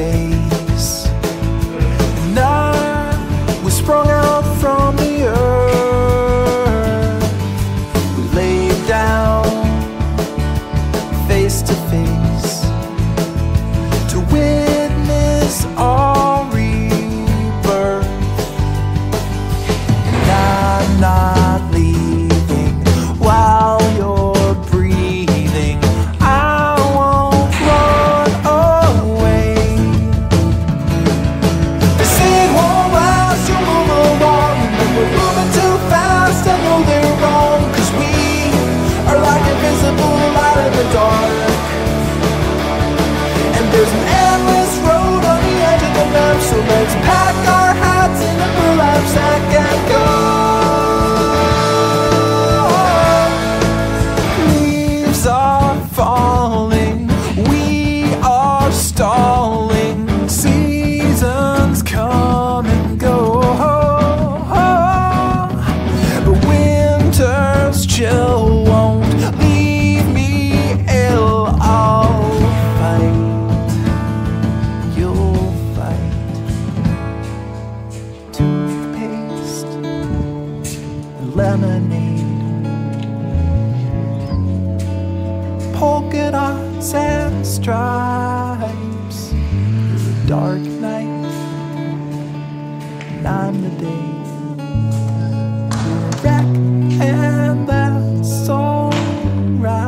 space. And I was sprung out from the earth. We laid down face to face. lemonade. Polka dots and stripes. Dark night, and I'm the day. You're wreck, and that's alright.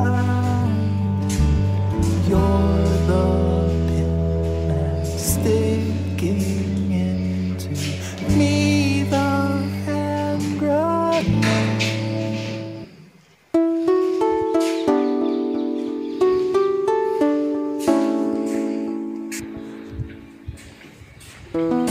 You're the pin that's sticking. Mm-hmm.